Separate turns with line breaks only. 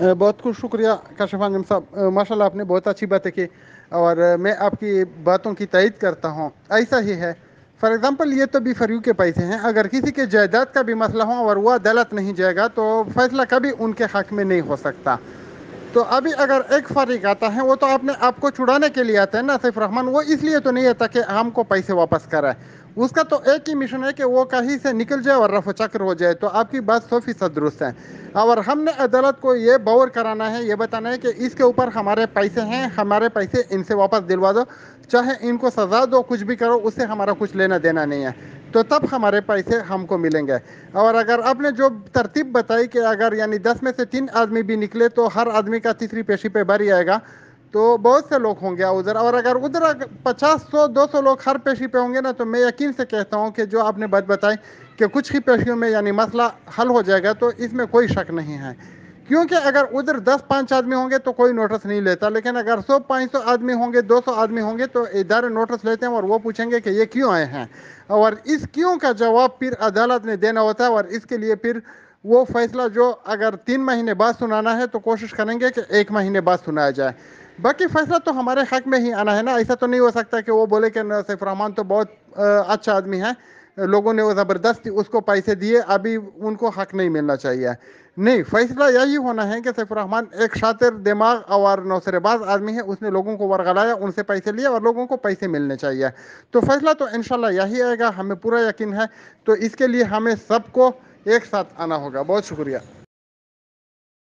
बहुत खुश शुक्रिया काशिफ आज़म साहब। माशाल्लाह आपने बहुत अच्छी बातें की और मैं आपकी बातों की तइद करता हूँ। ऐसा ही है। फॉर एग्जांपल ये तो भी फरियू के पैसे हैं। अगर किसी के जायदाद का भी मसला हो और वह अदालत नहीं जाएगा तो फैसला कभी उनके हक में नहीं हो सकता। तो अभी अगर एक फारिग आता है, वो तो अपने आपको छुड़ाने के लिए आता है ना, सैफ रहमान? वो इसलिए तो नहीं आता कि हमको पैसे वापस कराए। उसका तो एक ही मिशन है कि वो कहीं से निकल जाए और रफो चक्र हो जाए तो आपकी बात सौ फ़ीसद दुरुस्त है। और हमने अदालत को ये बौर कराना है, ये बताना है कि इसके ऊपर हमारे पैसे हैं, हमारे पैसे इनसे वापस दिलवा दो, चाहे इनको सजा दो, कुछ भी करो, उससे हमारा कुछ लेना देना नहीं है। तो तब हमारे पैसे हमको मिलेंगे। और अगर आपने जो तरतीब बताई कि अगर यानी दस में से तीन आदमी भी निकले तो हर आदमी का तीसरी पेशी पे भरी आएगा तो बहुत से लोग होंगे उधर। और अगर उधर पचास, सौ, दो सौ लोग हर पेशी पे होंगे ना तो मैं यकीन से कहता हूँ कि जो आपने बात बताई कि कुछ ही पेशियों में यानी मसला हल हो जाएगा तो इसमें कोई शक नहीं है। क्योंकि अगर उधर दस पाँच आदमी होंगे तो कोई नोटिस नहीं लेता, लेकिन अगर सौ पाँच सौ आदमी होंगे, दो सौ आदमी होंगे तो इदारे नोटिस लेते हैं और वो पूछेंगे कि ये क्यों आए हैं? और इस क्यों का जवाब फिर अदालत ने देना होता है और इसके लिए फिर वो फैसला जो अगर तीन महीने बाद सुनाना है तो कोशिश करेंगे कि एक महीने बाद सुनाया जाए। बाकी फैसला तो हमारे हक में ही आना है ना, ऐसा तो नहीं हो सकता कि वो बोले कि सैफ रहमान तो बहुत अच्छा आदमी है। लोगों ने वो ज़बरदस्ती उसको पैसे दिए, अभी उनको हक नहीं मिलना चाहिए। नहीं, फैसला यही होना है कि सैफ रहमान एक शातिर, दिमाग और नौसरेबाज आदमी है, उसने लोगों को वरगलाया, उनसे पैसे लिए और लोगों को पैसे मिलने चाहिए। तो फैसला तो इन यही आएगा, हमें पूरा यकीन है। तो इसके लिए हमें सबको एक साथ आना होगा। बहुत शुक्रिया।